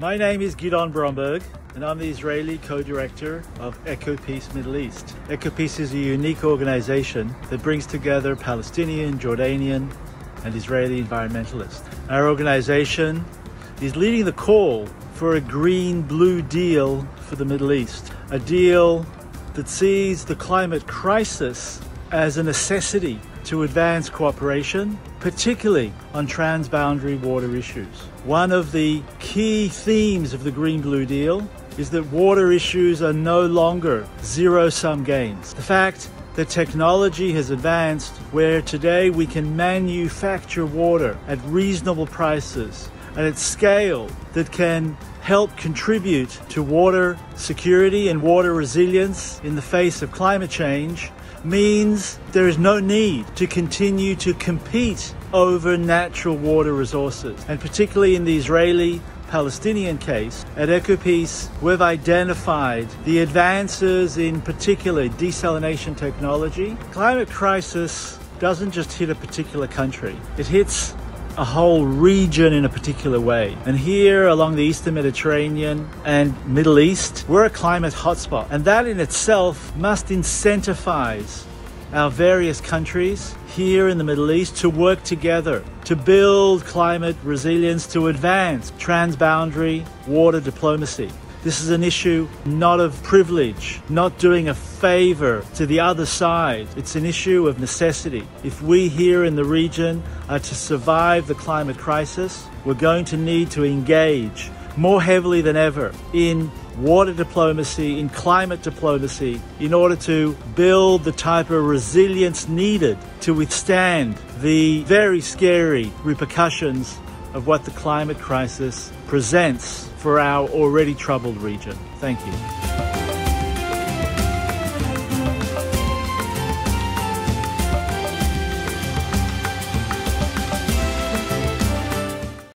My name is Gidon Bromberg, and I'm the Israeli co-director of EcoPeace Middle East. EcoPeace is a unique organization that brings together Palestinian, Jordanian, and Israeli environmentalists. Our organization is leading the call for a green-blue deal for the Middle East, a deal that sees the climate crisis as a necessity to advance cooperation, particularly on transboundary water issues. One of the key themes of the Green Blue Deal is that water issues are no longer zero sum games. The fact that technology has advanced where today we can manufacture water at reasonable prices and at scale that can help contribute to water security and water resilience in the face of climate change means there is no need to continue to compete over natural water resources. And particularly in the Israeli Palestinian case, at EcoPeace, we've identified the advances in particular desalination technology. Climate crisis doesn't just hit a particular country, it hits a whole region in a particular way. And here along the Eastern Mediterranean and Middle East, we're a climate hotspot. And that in itself must incentivize our various countries here in the Middle East to work together to build climate resilience, to advance transboundary water diplomacy. This is an issue not of privilege, not doing a favor to the other side. It's an issue of necessity. If we here in the region are to survive the climate crisis, we're going to need to engage more heavily than ever in water diplomacy, in climate diplomacy, in order to build the type of resilience needed to withstand the very scary repercussions of what the climate crisis presents for our already troubled region. Thank you.